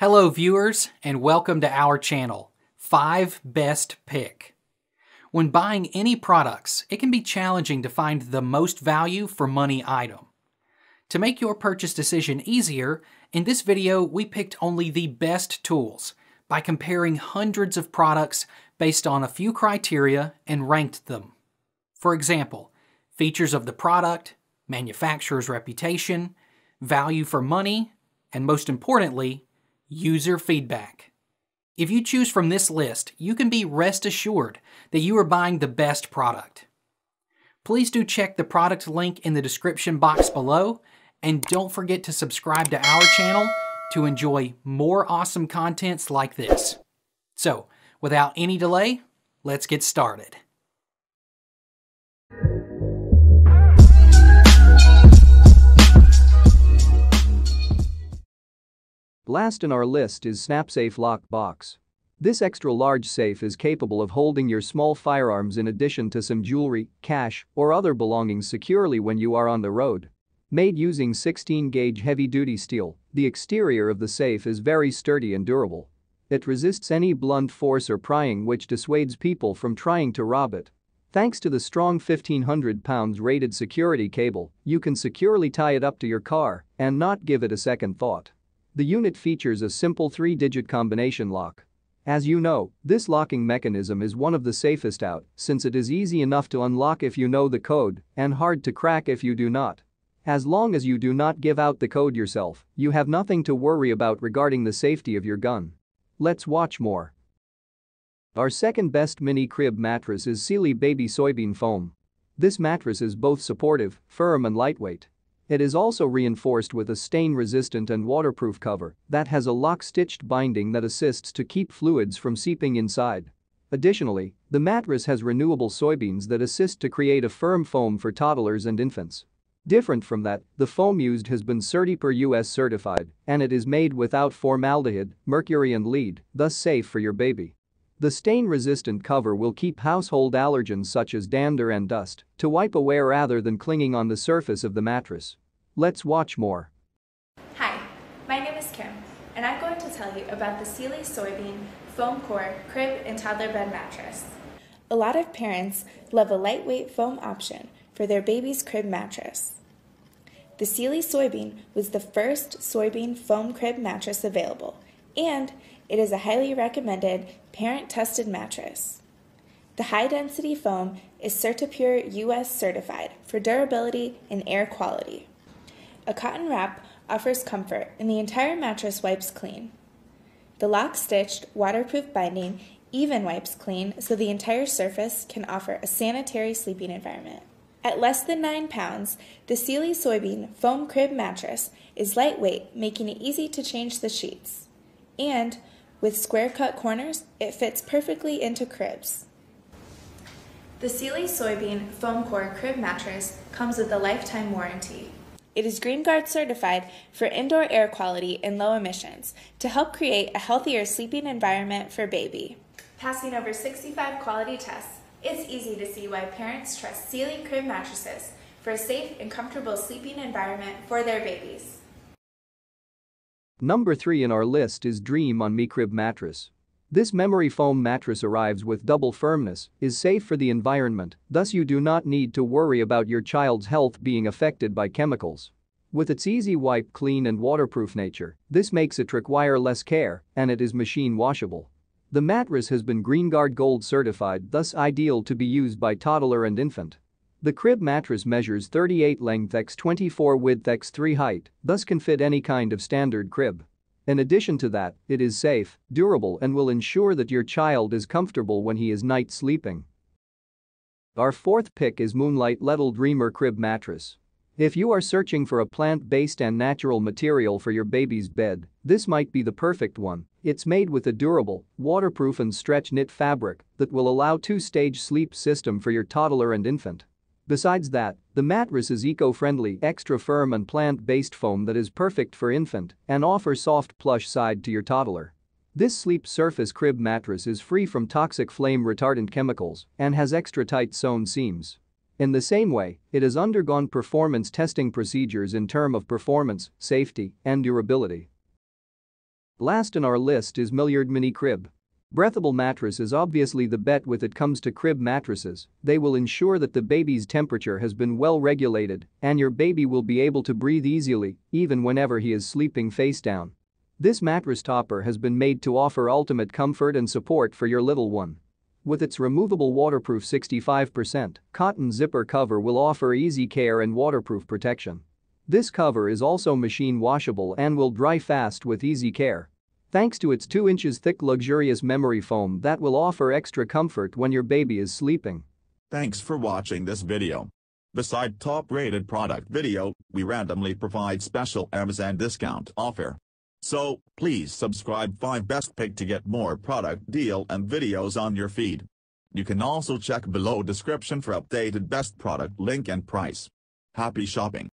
Hello, viewers, and welcome to our channel, 5 Best Pick. When buying any products, it can be challenging to find the most value for money item. To make your purchase decision easier, in this video we picked only the best tools by comparing hundreds of products based on a few criteria and ranked them. For example, features of the product, manufacturer's reputation, value for money, and most importantly, user feedback. If you choose from this list, you can be rest assured that you are buying the best product. Please do check the product link in the description box below, and don't forget to subscribe to our channel to enjoy more awesome contents like this. So, without any delay, let's get started. Last in our list is SnapSafe Lock Box. This extra-large safe is capable of holding your small firearms in addition to some jewelry, cash, or other belongings securely when you are on the road. Made using 16-gauge heavy-duty steel, the exterior of the safe is very sturdy and durable. It resists any blunt force or prying which dissuades people from trying to rob it. Thanks to the strong 1500 pounds rated security cable, you can securely tie it up to your car and not give it a second thought. The unit features a simple three-digit combination lock. As you know, this locking mechanism is one of the safest out since it is easy enough to unlock if you know the code and hard to crack if you do not. As long as you do not give out the code yourself, you have nothing to worry about regarding the safety of your gun. Let's watch more. Our second best mini crib mattress is Sealy Baby Soybean Foam. This mattress is both supportive, firm and lightweight. It is also reinforced with a stain-resistant and waterproof cover that has a lock-stitched binding that assists to keep fluids from seeping inside. Additionally, the mattress has renewable soybeans that assist to create a firm foam for toddlers and infants. Different from that, the foam used has been CertiPUR US certified and it is made without formaldehyde, mercury and lead, thus safe for your baby. The stain-resistant cover will keep household allergens such as dander and dust to wipe away rather than clinging on the surface of the mattress. Let's watch more. Hi, my name is Kim, and I'm going to tell you about the Sealy Soybean Foam Core Crib and Toddler Bed Mattress. A lot of parents love a lightweight foam option for their baby's crib mattress. The Sealy Soybean was the first soybean foam crib mattress available, and it is a highly recommended parent-tested mattress. The high-density foam is CertiPUR US certified for durability and air quality. A cotton wrap offers comfort and the entire mattress wipes clean. The lock-stitched, waterproof binding even wipes clean so the entire surface can offer a sanitary sleeping environment. At less than 9 pounds, the Sealy Soybean foam crib mattress is lightweight, making it easy to change the sheets. And with square cut corners, it fits perfectly into cribs. The Sealy Soybean Foam Core Crib Mattress comes with a lifetime warranty. It is GreenGuard certified for indoor air quality and low emissions to help create a healthier sleeping environment for baby. Passing over 65 quality tests, it's easy to see why parents trust Sealy Crib mattresses for a safe and comfortable sleeping environment for their babies. Number 3 in our list is Dream on Me Crib Mattress. This memory foam mattress arrives with double firmness, is safe for the environment, thus you do not need to worry about your child's health being affected by chemicals. With its easy wipe clean and waterproof nature, this makes it require less care and it is machine washable. The mattress has been GreenGuard Gold certified thus ideal to be used by toddler and infant. The crib mattress measures 38 length x 24 width x 3 height, thus can fit any kind of standard crib. In addition to that, it is safe, durable and will ensure that your child is comfortable when he is night sleeping. Our fourth pick is Moonlight Little Dreamer Crib Mattress. If you are searching for a plant-based and natural material for your baby's bed, this might be the perfect one. It's made with a durable, waterproof and stretch knit fabric that will allow two-stage sleep system for your toddler and infant. Besides that, the mattress is eco-friendly, extra firm and plant-based foam that is perfect for infant and offers soft plush side to your toddler. This sleep surface crib mattress is free from toxic flame retardant chemicals and has extra tight sewn seams. In the same way, it has undergone performance testing procedures in term of performance, safety, and durability. Last in our list is Milliard Mini Crib. Breathable mattress is obviously the bet with it comes to crib mattresses, they will ensure that the baby's temperature has been well regulated and your baby will be able to breathe easily even whenever he is sleeping face down. This mattress topper has been made to offer ultimate comfort and support for your little one. With its removable waterproof 65% cotton zipper cover will offer easy care and waterproof protection. This cover is also machine washable and will dry fast with easy care. Thanks to its 2 inches thick luxurious memory foam that will offer extra comfort when your baby is sleeping. Thanks for watching this video. Beside top rated product video, we randomly provide special Amazon discount offer. So, please subscribe 5 Best Pick to get more product deal and videos on your feed. You can also check below description for updated best product link and price. Happy shopping!